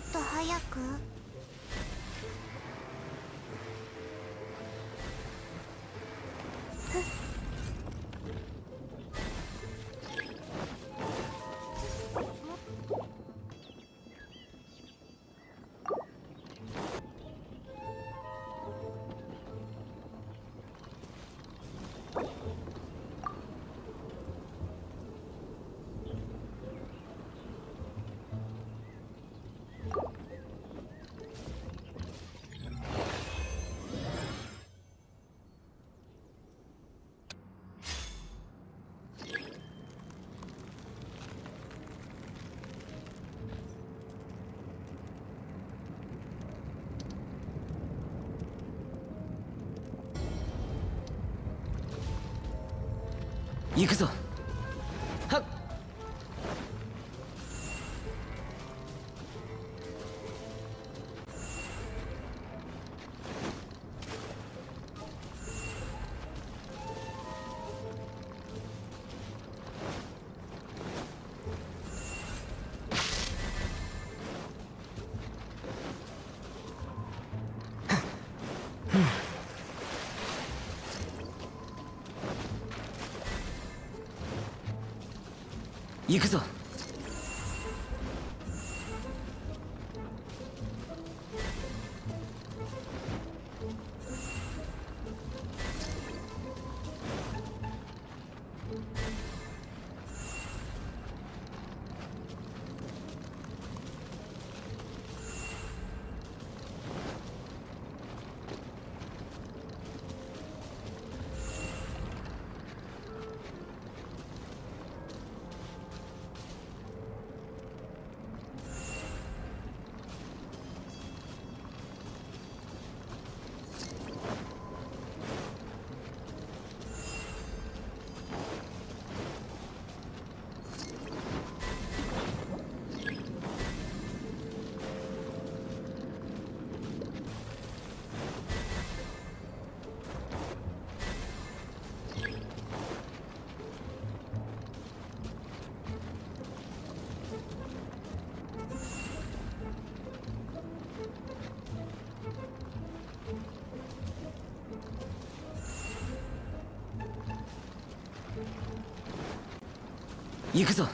っと早く？行くぞ。行くぞ。行くぞ。